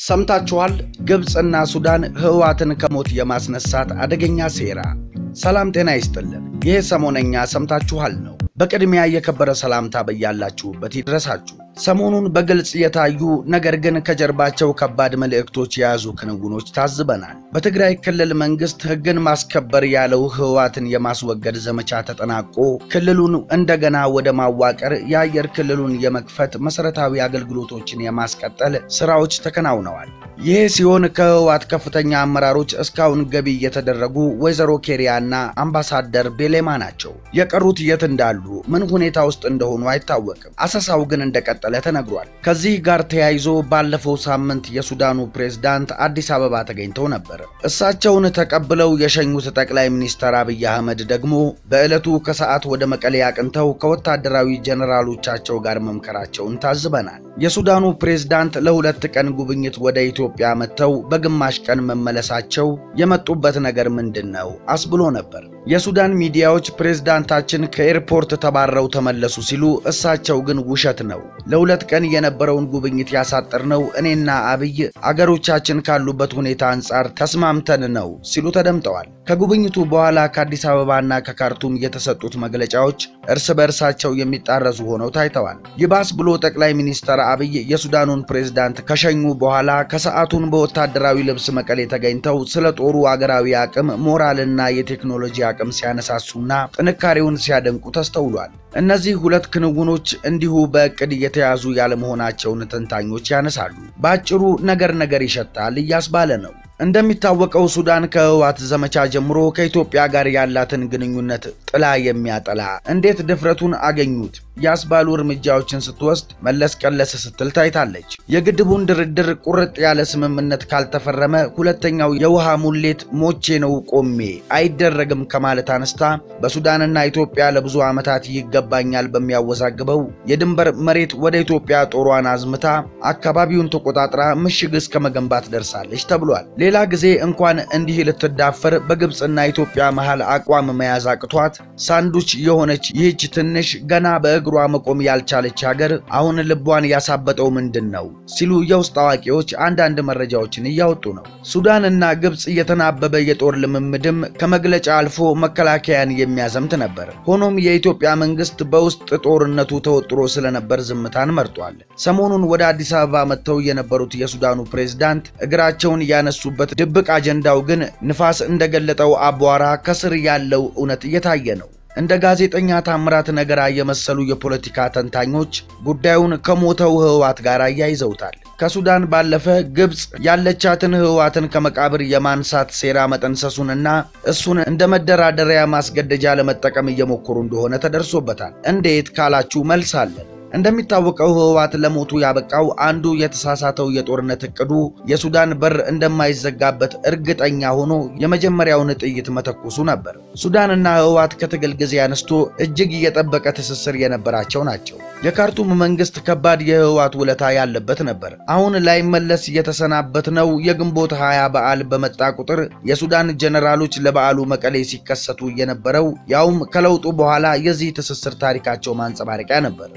ሰምታችኋል። ግብፅና ሱዳን ህወሓትን ከሞት የማስነሳት አደገኛ ሴራ። ሰላም ጤና ይስጥልን። ይህ ሰሞነኛ ሰምታችኋል ነው። በቅድሚያ የከበረ ሰላምታ በያላችሁበት ይድረሳችሁ። ሰሞኑን በግልጽ የታዩ ነገር ግን ከጀርባቸው ከባድ መልእክቶች የያዙ ክንውኖች ታዝበናል። በትግራይ ክልል መንግስት ህግን ማስከበር ያለው ህወሓትን የማስወገድ ዘመቻ ተጠናቆ ክልሉን እንደገና ወደ ማዋቀር፣ የአየር ክልሉን የመክፈት፣ መሰረታዊ አገልግሎቶችን የማስቀጠል ስራዎች ተከናውነዋል። ይህ ሲሆን ከህወሓት ከፍተኛ አመራሮች እስካሁን ገቢ የተደረጉ ወይዘሮ ኬሪያና አምባሳደር ቤሌማ ናቸው። የቀሩት የት እንዳሉ ምን ሁኔታ ውስጥ እንደሆኑ አይታወቅም። አሰሳው ግን እንደቀጠለ ተነግሯል። ከዚህ ጋር ተያይዞ ባለፈው ሳምንት የሱዳኑ ፕሬዝዳንት አዲስ አበባ ተገኝተው ነበር። እሳቸውን ተቀብለው የሸኙት ጠቅላይ ሚኒስትር አብይ አህመድ ደግሞ በዕለቱ ከሰዓት ወደ መቀሌ አቅንተው ከወታደራዊ ጀነራሎቻቸው ጋር መምከራቸውን ታዝበናል። የሱዳኑ ፕሬዝዳንት ለሁለት ቀን ጉብኝት ወደ ኢትዮጵያ መጥተው በግማሽ ቀን መመለሳቸው የመጡበት ነገር ምንድን ነው አስብሎ ነበር። የሱዳን ሚዲያዎች ፕሬዝዳንታችን ከኤርፖርት ተባረው ተመለሱ ሲሉ፣ እሳቸው ግን ውሸት ነው፣ ለሁለት ቀን የነበረውን ጉብኝት ያሳጠርነው እኔና አብይ አገሮቻችን ካሉበት ሁኔታ አንጻር ተስማምተን ነው ሲሉ ተደምጠዋል። ከጉብኝቱ በኋላ ከአዲስ አበባና ከካርቱም የተሰጡት መግለጫዎች እርስ በእርሳቸው የሚጣረሱ ሆነው ታይተዋል። ይባስ ብሎ ጠቅላይ ሚኒስትር አብይ የሱዳኑን ፕሬዝዳንት ከሸኙ በኋላ ከሰዓቱን በወታደራዊ ልብስ መቀሌ ተገኝተው ስለ ጦሩ አገራዊ አቅም፣ ሞራልና የቴክኖሎጂ አቅም ሲያነሳሱና ጥንካሬውን ሲያደንቁ ተስተውሏል። እነዚህ ሁለት ክንውኖች እንዲሁ በእቅድ የተያዙ ያለመሆናቸውን ተንታኞች ያነሳሉ። በአጭሩ ነገር ነገር ይሸታል እያስባለ ነው። እንደሚታወቀው ሱዳን ከህወሓት ዘመቻ ጀምሮ ከኢትዮጵያ ጋር ያላትን ግንኙነት ጥላ የሚያጠላ። እንዴት ድፍረቱን አገኙት ያስባሉ እርምጃዎችን ስትወስድ መለስ ቀለስ ስትል ታይታለች። የግድቡን ድርድር ቁርጥ ያለ ስምምነት ካልተፈረመ ሁለተኛው የውሃ ሙሌት ሞቼ ነው ቆሜ አይደረግም ከማለት አነስታ በሱዳንና ኢትዮጵያ ለብዙ ዓመታት ይገባኛል በሚያወዛግበው የድንበር መሬት ወደ ኢትዮጵያ ጦሯን አዝምታ አካባቢውን ተቆጣጥራ ምሽግ እስከ መገንባት ደርሳለች ተብሏል። ሌላ ጊዜ እንኳን እንዲህ ልትዳፈር በግብፅና ኢትዮጵያ መሃል አቋም መያዝ አቅቷት ሳንዱች የሆነች ይህች ትንሽ ገና በእግሯ መቆም ያልቻለች ሀገር አሁን ልቧን ያሳበጠው ምንድን ነው ሲሉ የውስጥ አዋቂዎች አንዳንድ መረጃዎችን እያወጡ ነው። ሱዳንና ግብፅ የተናበበ የጦር ልምምድም ከመግለጫ አልፎ መከላከያን የሚያዘምት ነበር። ሆኖም የኢትዮጵያ መንግስት በውስጥ ጦርነቱ ተወጥሮ ስለነበር ዝምታን መርጧል። ሰሞኑን ወደ አዲስ አበባ መጥተው የነበሩት የሱዳኑ ፕሬዝዳንት እግራቸውን ያነሱበት ድብቅ አጀንዳው ግን ንፋስ እንደገለጠው አቧራ ከስር ያለው እውነት እየታየ ነው። እንደ ጋዜጠኛ ታምራት ነገራ የመሰሉ የፖለቲካ ተንታኞች ጉዳዩን ከሞተው ህወሓት ጋር አያይዘውታል። ከሱዳን ባለፈ ግብፅ ያለቻትን ህወሓትን ከመቃብር የማንሳት ሴራ መጠንሰሱንና እሱን እንደ መደራደሪያ ማስገደጃ ለመጠቀም እየሞከሩ እንደሆነ ተደርሶበታል። እንዴት ካላችሁ መልስ አለን። እንደሚታወቀው ህወሓት ለሞቱ ያበቃው አንዱ የተሳሳተው የጦርነት እቅዱ የሱዳን በር እንደማይዘጋበት እርግጠኛ ሆኖ የመጀመሪያውን ጥይት መተኮሱ ነበር። ሱዳንና ህወሓት ከትግል ጊዜ አንስቶ እጅግ የጠበቀ ትስስር የነበራቸው ናቸው። የካርቱም መንግስት ከባድ የህወሓት ውለታ ያለበት ነበር። አሁን ላይመለስ የተሰናበትነው የግንቦት ሀያ በዓል በመጣ ቁጥር የሱዳን ጀነራሎች ለበዓሉ መቀሌ ሲከሰቱ የነበረው ያውም ከለውጡ በኋላ የዚህ ትስስር ታሪካቸው ማንጸባረቂያ ነበር።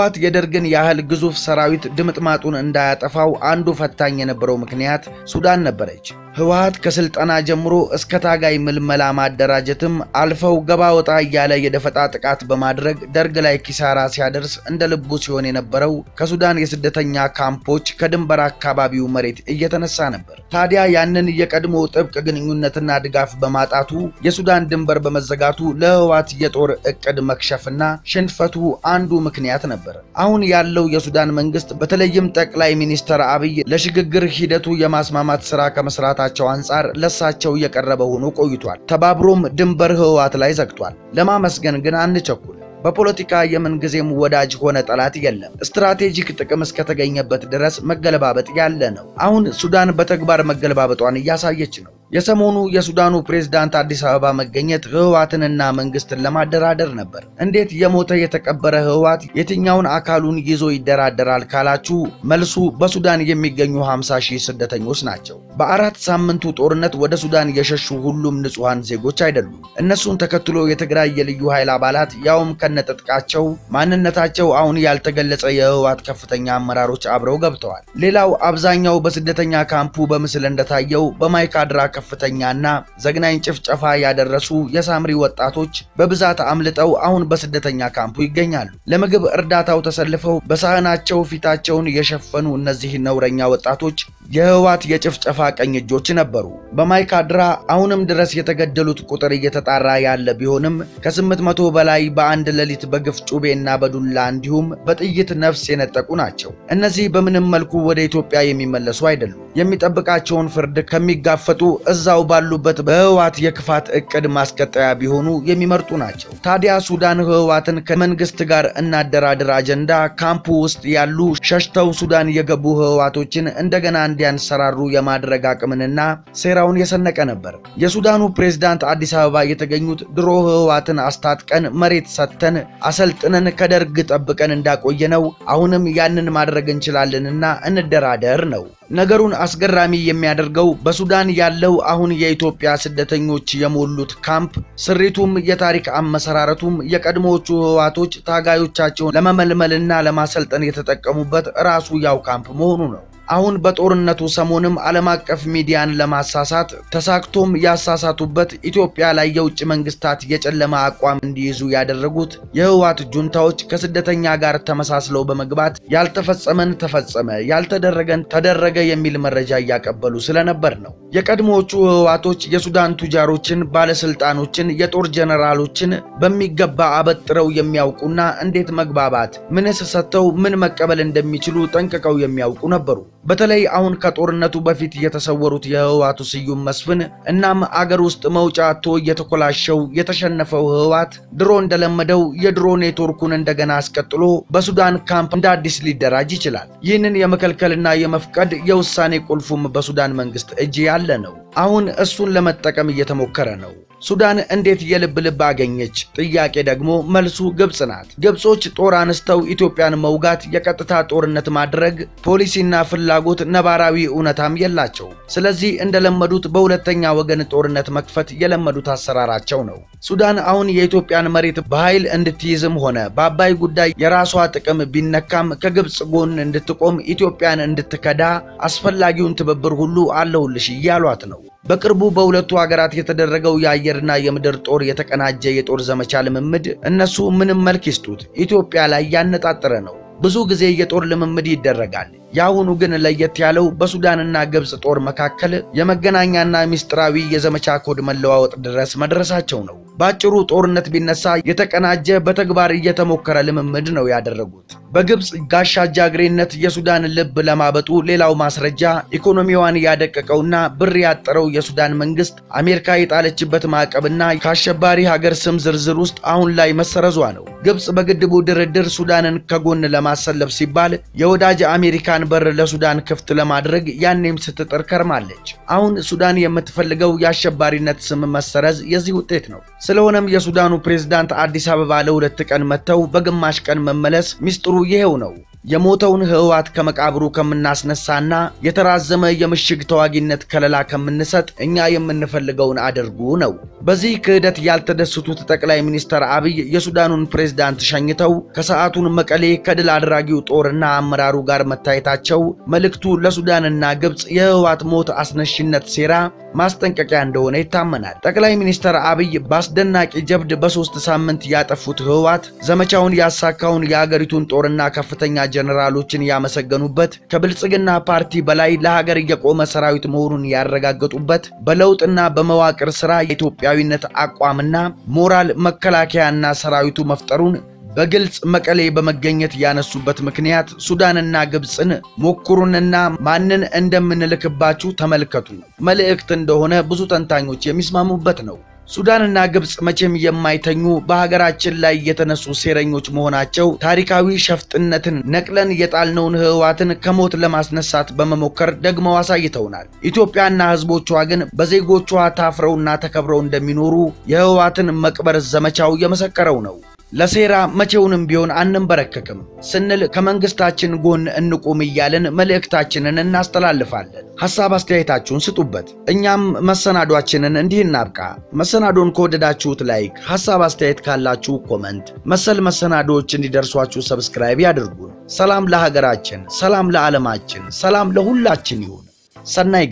ህወሓት የደርግን ያህል ግዙፍ ሰራዊት ድምጥማጡን እንዳያጠፋው አንዱ ፈታኝ የነበረው ምክንያት ሱዳን ነበረች። ህወሓት ከስልጠና ጀምሮ እስከ ታጋይ ምልመላ ማደራጀትም አልፈው ገባ ወጣ እያለ የደፈጣ ጥቃት በማድረግ ደርግ ላይ ኪሳራ ሲያደርስ እንደ ልቡ ሲሆን የነበረው ከሱዳን የስደተኛ ካምፖች ከድንበር አካባቢው መሬት እየተነሳ ነበር። ታዲያ ያንን የቀድሞ ጥብቅ ግንኙነትና ድጋፍ በማጣቱ የሱዳን ድንበር በመዘጋቱ ለህወሓት የጦር እቅድ መክሸፍና ሽንፈቱ አንዱ ምክንያት ነበር። አሁን ያለው የሱዳን መንግስት በተለይም ጠቅላይ ሚኒስትር አብይ ለሽግግር ሂደቱ የማስማማት ስራ ከመስራት ቸው አንጻር ለሳቸው የቀረበ ሆኖ ቆይቷል። ተባብሮም ድንበር ህወሓት ላይ ዘግቷል። ለማመስገን ግን አንቸኩል። በፖለቲካ የምንጊዜም ወዳጅ ሆነ ጠላት የለም። ስትራቴጂክ ጥቅም እስከተገኘበት ድረስ መገለባበጥ ያለ ነው። አሁን ሱዳን በተግባር መገለባበጧን እያሳየች ነው። የሰሞኑ የሱዳኑ ፕሬዝዳንት አዲስ አበባ መገኘት ህወሓትንና መንግስትን ለማደራደር ነበር። እንዴት የሞተ የተቀበረ ህወሓት የትኛውን አካሉን ይዞ ይደራደራል ካላችሁ መልሱ በሱዳን የሚገኙ 50 ሺህ ስደተኞች ናቸው። በአራት ሳምንቱ ጦርነት ወደ ሱዳን የሸሹ ሁሉም ንጹሐን ዜጎች አይደሉም። እነሱን ተከትሎ የትግራይ የልዩ ኃይል አባላት ያውም ከነጥጥቃቸው ማንነታቸው አሁን ያልተገለጸ የህወሓት ከፍተኛ አመራሮች አብረው ገብተዋል። ሌላው አብዛኛው በስደተኛ ካምፑ በምስል እንደታየው በማይካድራ ከፍተኛና ዘግናኝ ጭፍጨፋ ያደረሱ የሳምሪ ወጣቶች በብዛት አምልጠው አሁን በስደተኛ ካምፑ ይገኛሉ። ለምግብ እርዳታው ተሰልፈው በሳህናቸው ፊታቸውን የሸፈኑ እነዚህ ነውረኛ ወጣቶች የህወሓት የጭፍጨፋ ቀኝ እጆች ነበሩ። በማይካድራ አሁንም ድረስ የተገደሉት ቁጥር እየተጣራ ያለ ቢሆንም ከስምንት መቶ በላይ በአንድ ሌሊት በግፍ ጩቤና በዱላ እንዲሁም በጥይት ነፍስ የነጠቁ ናቸው። እነዚህ በምንም መልኩ ወደ ኢትዮጵያ የሚመለሱ አይደሉም። የሚጠብቃቸውን ፍርድ ከሚጋፈጡ እዛው ባሉበት በህወሓት የክፋት እቅድ ማስቀጠያ ቢሆኑ የሚመርጡ ናቸው። ታዲያ ሱዳን ህወሓትን ከመንግስት ጋር እናደራድር አጀንዳ ካምፑ ውስጥ ያሉ ሸሽተው ሱዳን የገቡ ህወሓቶችን እንደገና እንዲያንሰራሩ የማድረግ አቅምንና ሴራውን የሰነቀ ነበር። የሱዳኑ ፕሬዝዳንት አዲስ አበባ የተገኙት ድሮ ህወሓትን አስታጥቀን መሬት ሰጥተን አሰልጥነን ከደርግ ጠብቀን እንዳቆየነው አሁንም ያንን ማድረግ እንችላለንና እንደራደር ነው። ነገሩን አስገራሚ የሚያደርገው በሱዳን ያለው አሁን የኢትዮጵያ ስደተኞች የሞሉት ካምፕ ስሪቱም የታሪክ አመሰራረቱም የቀድሞዎቹ ህወሓቶች ታጋዮቻቸውን ለመመልመልና ለማሰልጠን የተጠቀሙበት ራሱ ያው ካምፕ መሆኑ ነው። አሁን በጦርነቱ ሰሞንም ዓለም አቀፍ ሚዲያን ለማሳሳት ተሳክቶም ያሳሳቱበት ኢትዮጵያ ላይ የውጭ መንግስታት የጨለማ አቋም እንዲይዙ ያደረጉት የህወሓት ጁንታዎች ከስደተኛ ጋር ተመሳስለው በመግባት ያልተፈጸመን ተፈጸመ፣ ያልተደረገን ተደረገ የሚል መረጃ እያቀበሉ ስለነበር ነው። የቀድሞዎቹ ህወሓቶች የሱዳን ቱጃሮችን፣ ባለስልጣኖችን፣ የጦር ጀነራሎችን በሚገባ አበጥረው የሚያውቁና እንዴት መግባባት ምንስ ሰጥተው ምን መቀበል እንደሚችሉ ጠንቅቀው የሚያውቁ ነበሩ። በተለይ አሁን ከጦርነቱ በፊት የተሰወሩት የህወሓቱ ስዩም መስፍን እናም አገር ውስጥ መውጫ አጥቶ የተኮላሸው የተሸነፈው ህወሓት ድሮ እንደለመደው የድሮ ኔትወርኩን እንደገና አስቀጥሎ በሱዳን ካምፕ እንደ አዲስ ሊደራጅ ይችላል። ይህንን የመከልከልና የመፍቀድ የውሳኔ ቁልፉም በሱዳን መንግስት እጅ ያለ ነው። አሁን እሱን ለመጠቀም እየተሞከረ ነው። ሱዳን እንዴት የልብ ልብ አገኘች? ጥያቄ ደግሞ መልሱ ግብፅ ናት። ግብጾች ጦር አነስተው ኢትዮጵያን መውጋት፣ የቀጥታ ጦርነት ማድረግ ፖሊሲና ፍላጎት ነባራዊ እውነታም የላቸው። ስለዚህ እንደለመዱት በሁለተኛ ወገን ጦርነት መክፈት የለመዱት አሰራራቸው ነው። ሱዳን አሁን የኢትዮጵያን መሬት በኃይል እንድትይዝም ሆነ በአባይ ጉዳይ የራሷ ጥቅም ቢነካም ከግብፅ ጎን እንድትቆም ኢትዮጵያን እንድትከዳ አስፈላጊውን ትብብር ሁሉ አለሁልሽ እያሏት ነው። በቅርቡ በሁለቱ ሀገራት የተደረገው የአየርና የምድር ጦር የተቀናጀ የጦር ዘመቻ ልምምድ እነሱ ምንም መልክ ይስጡት ኢትዮጵያ ላይ ያነጣጠረ ነው። ብዙ ጊዜ የጦር ልምምድ ይደረጋል። የአሁኑ ግን ለየት ያለው በሱዳንና ግብፅ ጦር መካከል የመገናኛና ሚስጥራዊ የዘመቻ ኮድ መለዋወጥ ድረስ መድረሳቸው ነው። በአጭሩ ጦርነት ቢነሳ የተቀናጀ በተግባር እየተሞከረ ልምምድ ነው ያደረጉት። በግብፅ ጋሻ ጃግሬነት የሱዳን ልብ ለማበጡ ሌላው ማስረጃ ኢኮኖሚዋን ያደቀቀውና ብር ያጠረው የሱዳን መንግስት አሜሪካ የጣለችበት ማዕቀብና ከአሸባሪ ሀገር ስም ዝርዝር ውስጥ አሁን ላይ መሰረዟ ነው። ግብፅ በግድቡ ድርድር ሱዳንን ከጎን ለማሰለፍ ሲባል የወዳጅ አሜሪካን በር ለሱዳን ክፍት ለማድረግ ያኔም ስትጥር ከርማለች። አሁን ሱዳን የምትፈልገው የአሸባሪነት ስም መሰረዝ የዚህ ውጤት ነው። ስለሆነም የሱዳኑ ፕሬዝዳንት አዲስ አበባ ለሁለት ቀን መጥተው በግማሽ ቀን መመለስ ሚስጥሩ ይሄው ነው። የሞተውን ህወሓት ከመቃብሩ ከምናስነሳና የተራዘመ የምሽግ ተዋጊነት ከለላ ከምንሰጥ እኛ የምንፈልገውን አድርጉ ነው። በዚህ ክህደት ያልተደሰቱት ጠቅላይ ሚኒስትር አብይ የሱዳኑን ፕሬዝዳንት ሸኝተው ከሰዓቱን መቀሌ ከድል አድራጊው ጦርና አመራሩ ጋር መታየታቸው መልእክቱ ለሱዳንና ግብፅ የህወሓት ሞት አስነሽነት ሴራ ማስጠንቀቂያ እንደሆነ ይታመናል። ጠቅላይ ሚኒስትር አብይ በአስደናቂ ጀብድ በሶስት ሳምንት ያጠፉት ህወሓት ዘመቻውን ያሳካውን የአገሪቱን ጦርና ከፍተኛ ጀነራሎችን ያመሰገኑበት ከብልጽግና ፓርቲ በላይ ለሀገር የቆመ ሰራዊት መሆኑን ያረጋገጡበት በለውጥና በመዋቅር ስራ የኢትዮጵያዊነት አቋምና ሞራል መከላከያና ሰራዊቱ መፍጠሩን በግልጽ መቀሌ በመገኘት ያነሱበት ምክንያት ሱዳንና ግብፅን ሞክሩንና ማንን እንደምንልክባችሁ ተመልከቱ መልእክት እንደሆነ ብዙ ተንታኞች የሚስማሙበት ነው። ሱዳንና ግብፅ መቼም የማይተኙ በሀገራችን ላይ የተነሱ ሴረኞች መሆናቸው ታሪካዊ ሸፍጥነትን ነቅለን የጣልነውን ህወሓትን ከሞት ለማስነሳት በመሞከር ደግመው አሳይተውናል። ኢትዮጵያና ህዝቦቿ ግን በዜጎቿ ታፍረውና ተከብረው እንደሚኖሩ የህወሓትን መቅበር ዘመቻው የመሰከረው ነው። ለሴራ መቼውንም ቢሆን አንንበረከክም ስንል ከመንግስታችን ጎን እንቁም እያልን መልእክታችንን እናስተላልፋለን። ሐሳብ አስተያየታችሁን ስጡበት። እኛም መሰናዷችንን እንዲህ እናብቃ። መሰናዶን ከወደዳችሁት like፣ ሐሳብ አስተያየት ካላችሁ comment፣ መሰል መሰናዶዎች እንዲደርሷችሁ subscribe ያድርጉን። ሰላም ለሀገራችን፣ ሰላም ለዓለማችን፣ ሰላም ለሁላችን ይሁን። ሰናይ